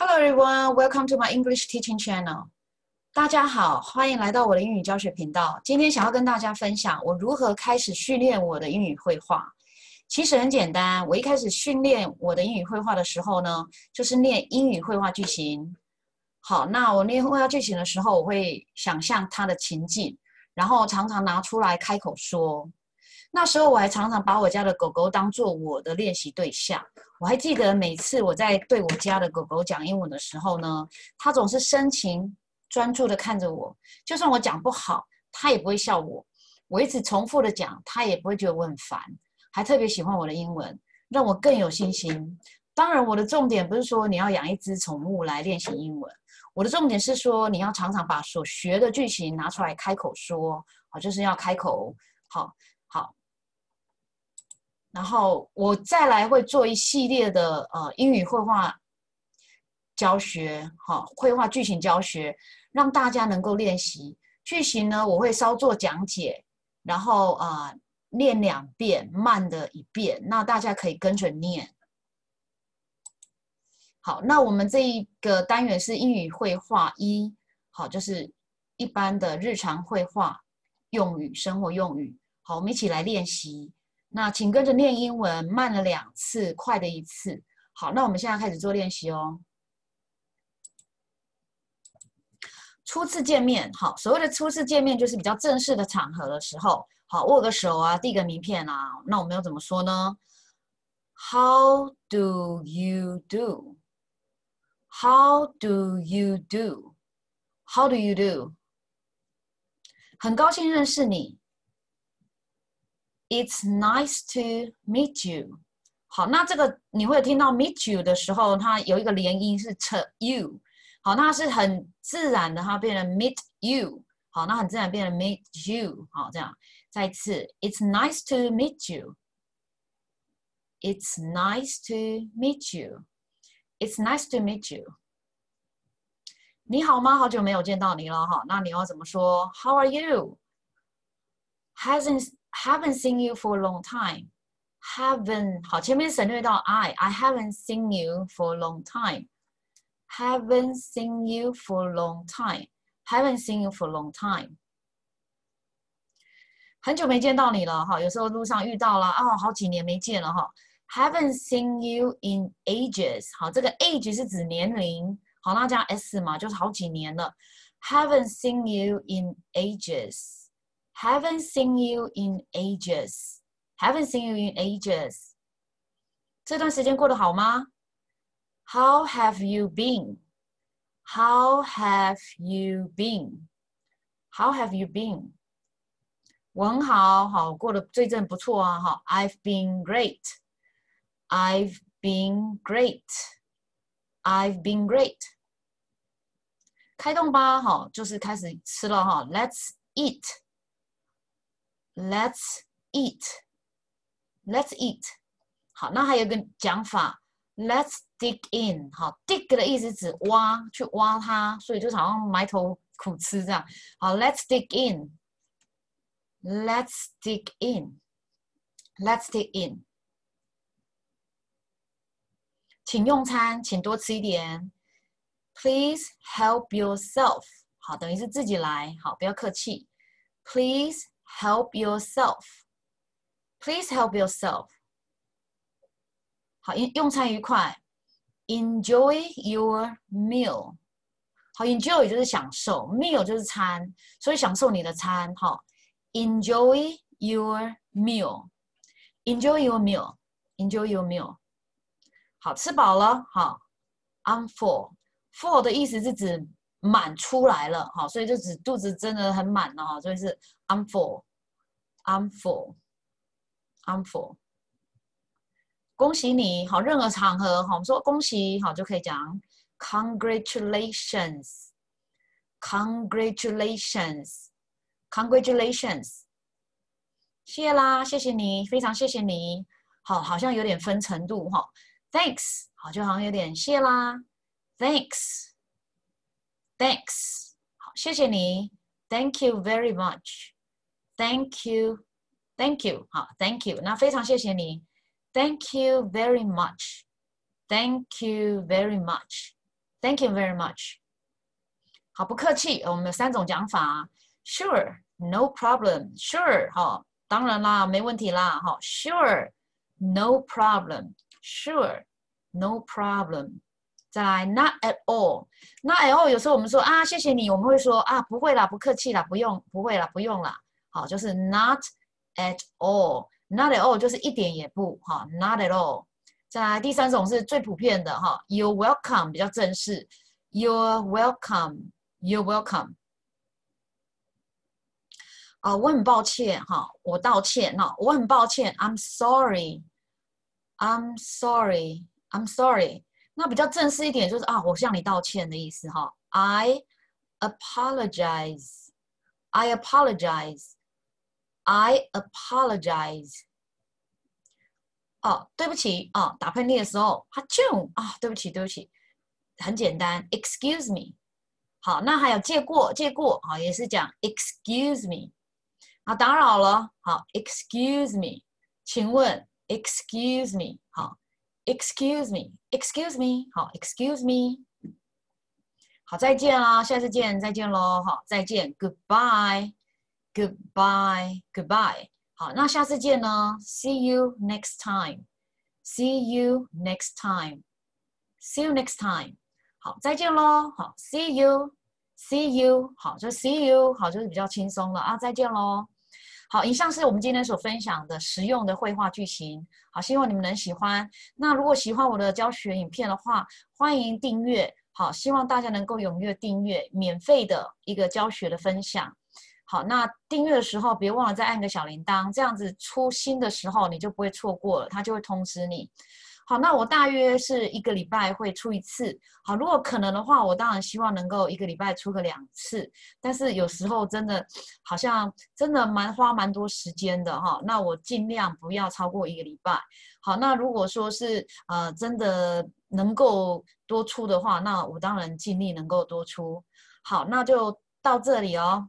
Hello everyone, welcome to my English teaching channel. 大家好，欢迎来到我的英语教学频道。今天想要跟大家分享我如何开始训练我的英语绘画。其实很简单，我一开始训练我的英语绘画的时候呢，就是念英语绘画句型。好，那我念绘画句型的时候，我会想象它的情境，然后常常拿出来开口说。那时候我还常常把我家的狗狗当做我的练习对象。我还记得每次我在对我家的狗狗讲英文的时候呢，它总是深情专注的看着我，就算我讲不好，它也不会笑我。我一直重复的讲，它也不会觉得我很烦，还特别喜欢我的英文，让我更有信心。当然，我的重点不是说你要养一只宠物来练习英文，我的重点是说你要常常把所学的句型拿出来开口说，好，就是要开口，好。然后我再来会做一系列的呃英语绘画教学，哈，绘画句型教学，让大家能够练习句型呢。我会稍作讲解，然后啊念两遍，慢的一遍，那大家可以跟着念。好，那我们这一个单元是英语绘画一，好，就是一般的日常绘画用语、生活用语。好，我们一起来练习。那请跟着念英文，慢了两次，快的一次。好，那我们现在开始做练习哦。初次见面，好，所谓的初次见面就是比较正式的场合的时候，好，握个手啊，递个名片啊。那我们要怎么说呢？How do you do? How do you do? How do you do? 很高兴认识你。It's nice to meet you。好，那这个你会听到 meet you 的时候，它有一个连音是 t you。好，那是很自然的，它变成 meet you。好，那很自然变成 meet you。好，这样再一次，It's nice to meet you。It's nice to meet you。It's nice to meet you。你好吗？好久没有见到你了哈。那你要怎么说？How are you？Hasn't haven't seen you for a long time. Haven't 好，前面省略到 I. I haven't seen you for a long time. Haven't seen you for a long time. Haven't seen you for a long time. 很久没见到你了哈，有时候路上遇到了啊，好几年没见了哈。Haven't seen you in ages。好，这个 age 是指年龄，好，那加 s 嘛，就是好几年了。Haven't seen you in ages。 Haven't seen you in ages. Haven't seen you in ages. 这段时间过得好吗？How have you been? How have you been? How have you been? 我很好，好过得最近不错啊，哈。I've been great. I've been great. I've been great. 开动吧，哈，就是开始吃了哈。Let's eat. Let's eat. Let's eat. 好，那还有个讲法，Let's dig in. 好，dig 的意思指挖，去挖它，所以就好像埋头苦吃这样。好，Let's dig in. Let's dig in. Let's dig in. 请用餐，请多吃一点。Please help yourself. 好，等于是自己来。好，不要客气。Please help yourself. Please help yourself. 好，用用餐愉快。Enjoy your meal. 好，enjoy 就是享受，meal 就是餐，所以享受你的餐。好，enjoy your meal. Enjoy your meal. Enjoy your meal. 好，吃饱了。好，I'm full. Full 的意思是指满出来了，好，所以就指肚子真的很满了哈，所以是 I'm full，I'm full，I'm full。恭喜你，好，任何场合，好，我们说恭喜，好就可以讲 Congratulations，Congratulations，Congratulations。谢啦，谢谢你，非常谢谢你，好，好像有点分程度哈，Thanks，好，就好像有点谢啦，Thanks。Thanks，好，谢谢你。Thank you very much. Thank you, thank you. 好，Thank you，那非常谢谢你。Thank you very much. Thank you very much. Thank you very much。好，不客气。我们有三种讲法：Sure，No problem；Sure，哈，当然啦，没问题啦，哈；Sure，No problem；Sure，No problem。再来，Not at all，Not at all。有时候我们说啊，谢谢你，我们会说啊，不会啦，不客气啦，不用，不会啦，不用啦。 好，就是 Not at all，Not at all 就是一点也不，哈，Not at all。再来第三种是最普遍的哈，You're welcome 比较正式，You're welcome，You're welcome。啊，我很抱歉哈，我道歉哈，我很抱歉，I'm sorry，I'm sorry，I'm sorry。那比较正式一点就是啊，我向你道歉的意思哈，I apologize，I apologize apologize，I apologize。哦，对不起哦，打喷嚏的时候，哈啾啊，对不起，对不起，很简单，excuse me。好，那还有借过，借过，好，也是讲 excuse me。啊，打扰了，好，excuse me，请问，excuse me，好，excuse me，excuse me，好，excuse me，好，再见啦，下次见，再见喽，好，再见 Goodbye, goodbye。好，那下次见呢？See you next time. See you next time. See you next time. 好，再见喽。好，See you. See you. 好，就 See you. 好，就是比较轻松了啊。再见喽。好，以上是我们今天所分享的实用的绘画句型。好，希望你们能喜欢。那如果喜欢我的教学影片的话，欢迎订阅。好，希望大家能够踊跃订阅，免费的一个教学的分享。好，那订阅的时候别忘了再按个小铃铛，这样子出新的时候你就不会错过了，它就会通知你。好，那我大约是一个礼拜会出一次。好，如果可能的话，我当然希望能够一个礼拜出个两次，但是有时候真的好像真的蛮花蛮多时间的哈。那我尽量不要超过一个礼拜。好，那如果说是呃真的能够多出的话，那我当然尽力能够多出。好，那就到这里哦。